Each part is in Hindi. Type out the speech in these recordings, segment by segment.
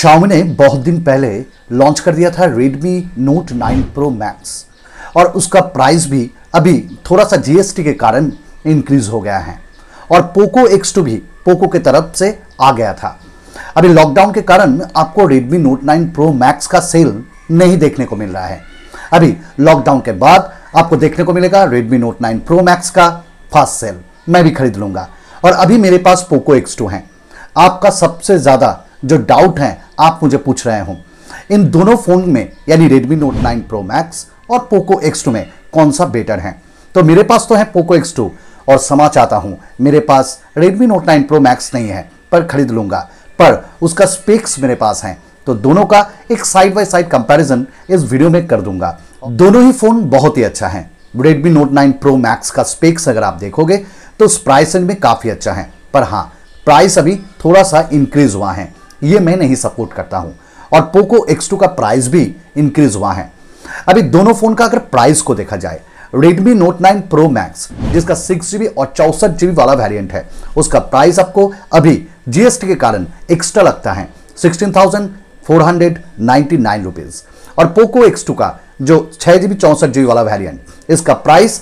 Xiaomi ने बहुत दिन पहले लॉन्च कर दिया था Redmi Note 9 Pro Max और उसका प्राइस भी अभी थोड़ा सा जीएसटी के कारण इंक्रीज हो गया है। और पोको X2 भी पोको की तरफ़ से आ गया था। अभी लॉकडाउन के कारण आपको Redmi Note 9 Pro Max का सेल नहीं देखने को मिल रहा है। अभी लॉकडाउन के बाद आपको देखने को मिलेगा Redmi Note 9 Pro Max का फास्ट सेल मैं भी खरीद लूँगा। और अभी मेरे पास पोको X2 है। आपका सबसे ज़्यादा जो डाउट है आप मुझे पूछ रहे हो। इन दोनों फ़ोन में, यानी Redmi Note 9 Pro Max और Poco X2 में कौन सा बेटर है? तो मेरे पास तो है Poco X2 और समा चाहता हूँ, मेरे पास Redmi Note 9 Pro Max नहीं है, पर खरीद लूँगा। पर उसका स्पेक्स मेरे पास है। तो दोनों का एक साइड बाय साइड कंपैरिजन इस वीडियो में कर दूँगा। दोनों ही फ़ोन बहुत ही अच्छा है। Redmi Note 9 Pro Max का स्पेक्स अगर आप देखोगे तो प्राइस में काफ़ी अच्छा है। पर हाँ प्राइस अभी थोड़ा सा इंक्रीज हुआ है। ये मैं नहीं सपोर्ट करता हूँ। और पोको X2 का प्राइस भी इंक्रीज हुआ है। अभी दोनों फ़ोन का अगर प्राइस को देखा जाए, Redmi Note 9 Pro Max, जिसका सिक्स जीबी और चौसठ जीबी वाला वेरिएंट है, उसका प्राइस आपको अभी जीएसटी के कारण एक्स्ट्रा लगता है sixteen thousand four hundred ninety nine rupees और पोको X2 का जो छह जीबी चौसठ जीबी वाला वेरिएंट इसका price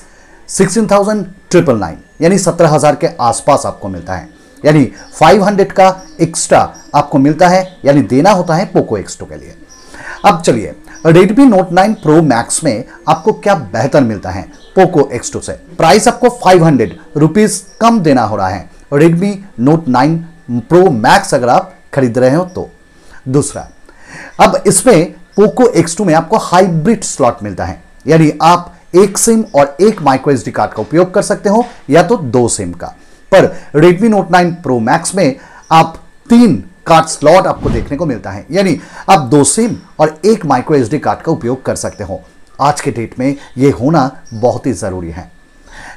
sixteen thousand triple nine यानी सत्रह हज़ार के आसपास आपको मिलता है। यानी 500 का एक्स्ट्रा आपको मिलता है, यानी देना होता है पोको X2 के लिए। अब चलिए, Redmi Note 9 Pro Max में आपको क्या बेहतर मिलता है पोको X2 से? प्राइस आपको 500 रुपीस कम देना हो रहा है Redmi Note 9 Pro Max अगर आप खरीद रहे हो तो। दूसरा, अब इसमें पोको X2 में आपको हाइब्रिड स्लॉट मिलता है, यानी आप एक सिम और एक माइक्रो एसडी कार्ड का उपयोग कर सकते हो, या तो दो सिम का। पर Redmi Note 9 Pro Max में आप तीन कार्ड स्लॉट आपको देखने को मिलता है। यानी आप दो सिम और एक माइक्रो एसडी कार्ड का उपयोग कर सकते हो। आज के डेट में यह होना बहुत ही ज़रूरी है।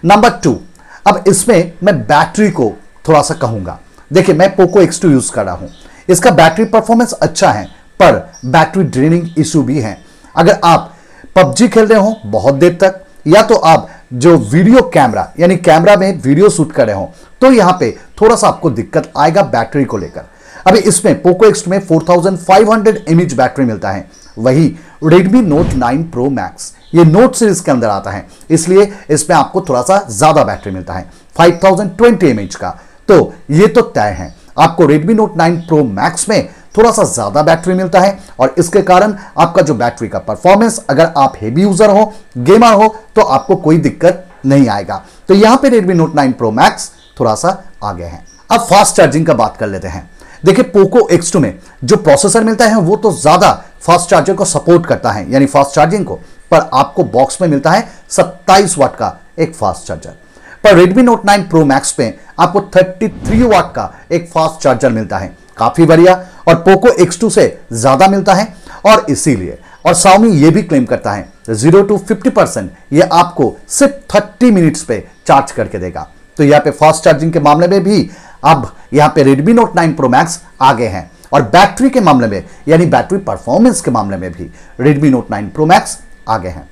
नंबर टू अब इसमें मैं बैटरी को थोड़ा सा कहूँगा। देखिए, मैं पोको एक्स टू यूज़ कर रहा हूँ। इसका बैटरी परफॉर्मेंस अच्छा है, पर बैटरी ड्रेनिंग इशू भी है। अगर आप पबजी खेल रहे हो बहुत देर तक, या तो आप जो वीडियो कैमरा यानी कैमरा में वीडियो शूट कर रहे हो तो यहाँ पे थोड़ा सा आपको दिक्कत आएगा बैटरी को लेकर। अभी इसमें पोको एक्स में 4500 थाउज़ेंड बैटरी मिलता है। वही Redmi Note 9 Pro Max, ये नोट सीरीज़ के अंदर आता है। इसलिए इसमें आपको थोड़ा सा ज़्यादा बैटरी मिलता है 5020 थाउज़ेंड का। तो ये तो तय है। आपको Redmi Note 9 Pro Max में थोड़ा सा ज़्यादा बैटरी मिलता है और इसके कारण आपका जो बैटरी का परफॉर्मेंस अगर आप हेवी यूज़र हो गेमर हो तो आपको कोई दिक्कत नहीं आएगा। तो यहाँ पे रेडमी नोट 9 प्रो मैक्स थोड़ा सा आगे है। अब फास्ट चार्जिंग का बात कर लेते हैं। देखिए पोको X2 में जो प्रोसेसर मिलता है, वो तो ज़्यादा फास्ट चार्जर को सपोर्ट करता है, यानी फास्ट चार्जिंग को, पर आपको बॉक्स में मिलता है 27 वाट का एक फास्ट चार्जर पर Redmi Note 9 Pro Max में आपको 33 वाट का एक फास्ट चार्जर मिलता है। काफ़ी बढ़िया। और पोको X2 से ज़्यादा मिलता है और इसीलिए, और Xiaomi ये भी क्लेम करता है ज़ीरो टू फिफ्टी परसेंट ये आपको सिर्फ़ थर्टी मिनट्स पे चार्ज करके देगा। तो यहाँ पे फास्ट चार्जिंग के मामले में भी अब यहाँ पे Redmi Note 9 Pro Max आगे हैं, और बैटरी के मामले में, यानी बैटरी परफॉर्मेंस के मामले में भी Redmi Note 9 Pro Max आगे हैं।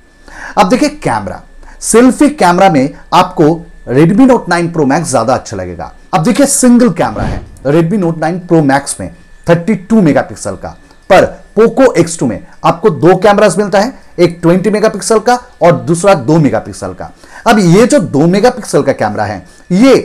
अब देखिए कैमरा सेल्फी कैमरा में आपको Redmi Note 9 Pro Max ज़्यादा अच्छा लगेगा। अब देखिए सिंगल कैमरा है, Redmi Note 9 Pro Max में। 32 मेगापिक्सल का। पर Poco X2 में आपको दो कैमरास मिलता है, एक 20 मेगापिक्सल का और दूसरा 2 मेगापिक्सल का। अब ये जो 2 मेगापिक्सल का कैमरा है, ये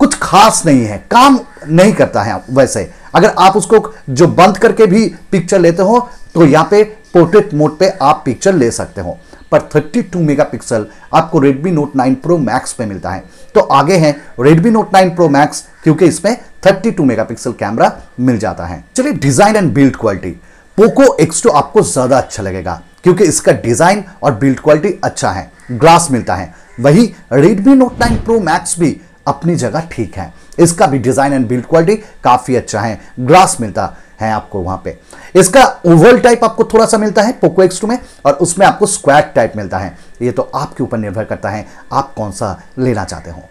कुछ खास नहीं है, काम नहीं करता है वैसे। अगर आप उसको जो बंद करके भी पिक्चर लेते हो तो यहाँ पे पोर्ट्रेट मोड पे आप पिक्चर ले सकते हो। पर 32 मेगापिक्सल आपको Redmi Note 9 Pro Max पे मिलता है। तो आगे है Redmi Note 9 Pro Max, क्योंकि इसमें 32 मेगापिक्सल कैमरा मिल जाता है। चलिए design and build quality Poco X2 आपको ज़्यादा अच्छा लगेगा, क्योंकि इसका डिज़ाइन और बिल्ड क्वालिटी अच्छा है। ग्लास मिलता है। वही Redmi Note 9 Pro Max भी अपनी जगह ठीक है। इसका भी डिज़ाइन एंड बिल्ड क्वालिटी काफ़ी अच्छा है। ग्लास मिलता है आपको वहाँ पे। इसका ओवल टाइप आपको थोड़ा सा मिलता है पोको एक्स में, और उसमें आपको स्क्वाड टाइप मिलता है। ये तो आपके ऊपर निर्भर करता है, आप कौन सा लेना चाहते हो।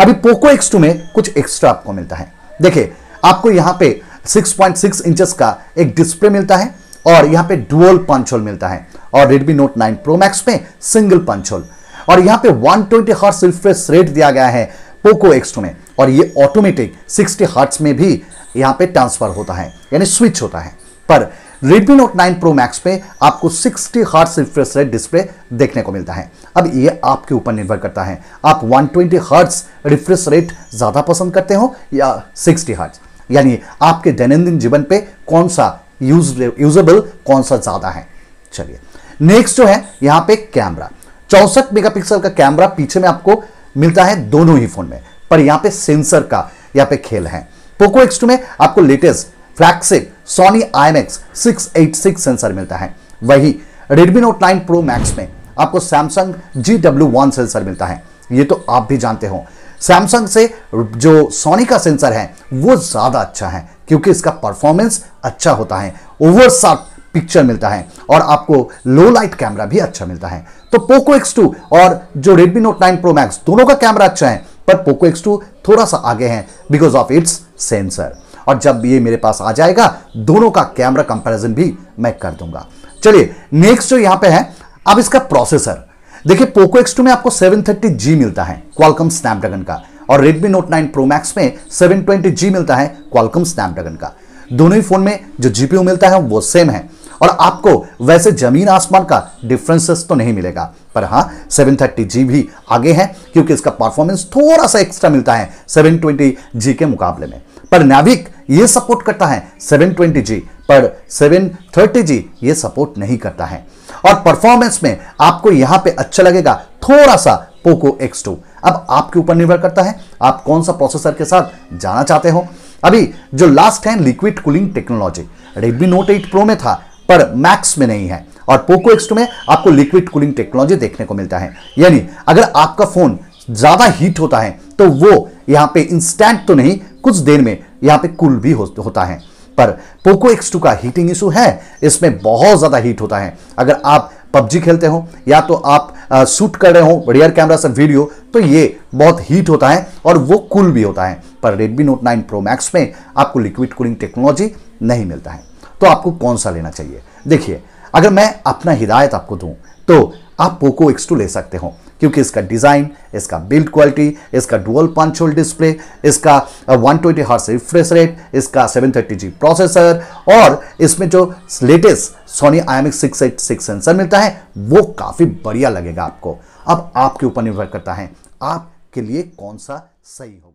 अभी पोको एक्स में कुछ एक्स्ट्रा आपको मिलता है। देखिए, आपको यहाँ पे 6.6 इंचेस का एक डिस्प्ले मिलता है, और यहाँ पे डुअल पंच होल मिलता है, और Redmi Note 9 Pro Max में सिंगल पंच होल और यहाँ पे 120 ट्वेंटी हर्ट्स रिफ्रेश रेट दिया गया है पोको X2 में, और ये ऑटोमेटिक 60 हर्ट्स में भी यहाँ पे ट्रांसफ़र होता है, यानी स्विच होता है। पर Redmi Note 9 Pro Max पे आपको 60 हर्ट्ज रिफ्रेश रेट डिस्प्ले देखने को मिलता है। अब ये आपके ऊपर निर्भर करता है। आप 120 हर्ट्ज रिफ्रेश रेट ज़्यादा पसंद करते हो या 60 हर्ट्ज यानी आपके दैनंदिन जीवन पे कौन सा यूज़ यूजेबल कौन सा ज़्यादा है? चलिए नेक्स्ट जो है, यहाँ पे कैमरा चौसठ मेगापिक्सल का कैमरा पीछे में आपको मिलता है दोनों ही फ़ोन में। पर यहाँ पे सेंसर का यहाँ पे खेल है। पोको एक्स में आपको latest flagship Sony IMX 686 sensor मिलता है। वही रेडमी नोट 9 प्रो मैक्स में आपको Samsung GW1 सेंसर मिलता है। ये तो आप भी जानते हो। सैमसंग से जो सोनी का सेंसर है, वो ज़्यादा अच्छा है, क्योंकि इसका परफॉर्मेंस अच्छा होता है। ओवर साफ़ पिक्चर मिलता है और आपको लो लाइट कैमरा भी अच्छा मिलता है। तो पोको X2 और जो रेडमी नोट 9 प्रो मैक्स दोनों का कैमरा अच्छा है, पर पोको X2 थोड़ा सा आगे है बिकॉज़ ऑफ़ इट्स सेंसर और जब ये मेरे पास आ जाएगा, दोनों का कैमरा कंपैरिजन भी मैं कर दूँगा। चलिए नेक्स्ट जो यहाँ पे है, अब इसका प्रोसेसर देखिए पोको X2 में आपको 730G मिलता है क्वालकम स्नैपड्रैगन का। और Redmi Note 9 Pro Max में 720G मिलता है क्वालकम स्नैपड्रैगन का। दोनों ही फ़ोन में जो जीपीयू मिलता है, वो सेम है। और आपको वैसे ज़मीन आसमान का डिफरेंसेस तो नहीं मिलेगा, पर हाँ 730G भी आगे है, क्योंकि इसका परफॉर्मेंस थोड़ा सा एक्स्ट्रा मिलता है 720G के मुकाबले में। पर नाविक ये सपोर्ट करता है 720G पर 730G ये सपोर्ट नहीं करता है। और परफॉर्मेंस में आपको यहाँ पे अच्छा लगेगा थोड़ा सा पोको X2 अब आपके ऊपर निर्भर करता है, आप कौन सा प्रोसेसर के साथ जाना चाहते हो। अभी जो लास्ट है liquid cooling technology, Redmi Note eight Pro में था, पर मैक्स में नहीं है। और पोको X2 में आपको लिक्विड कूलिंग टेक्नोलॉजी देखने को मिलता है। यानी अगर आपका फ़ोन ज़्यादा हीट होता है तो वो यहाँ पे इंस्टेंट तो नहीं, कुछ देर में यहाँ पे कूल भी होता है। पर पोको एक्स टू का हीटिंग इशू है, इसमें बहुत ज़्यादा हीट होता है। अगर आप पबजी खेलते हो, या तो आप शूट कर रहे हो रियर कैमरा से वीडियो तो ये बहुत हीट होता है और वो कूल भी होता है। पर Redmi Note 9 Pro Max में आपको लिक्विड कूलिंग टेक्नोलॉजी नहीं मिलता है। तो आपको कौन सा लेना चाहिए? देखिए, अगर मैं अपना हिदायत आपको दूँ तो आप पोको X2 ले सकते हो, क्योंकि इसका डिज़ाइन इसका बिल्ड क्वालिटी इसका डुअल पंच होल डिस्प्ले इसका 120 ट्वेंटी रिफ्रेश रेट इसका 730G प्रोसेसर और इसमें जो लेटेस्ट सोनी IMX 686 सेंसर मिलता है, वो काफ़ी बढ़िया लगेगा आपको। अब आपके ऊपर निर्भर करता है, आपके लिए कौन सा सही हो।